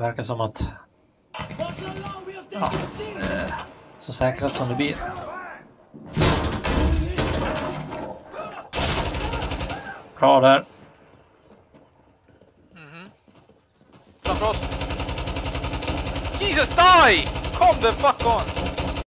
Det verkar som att... Ja, eh, så säkrat som det blir. Klar där. Mm-hmm. Framför oss! Jesus, die! Come the fuck on!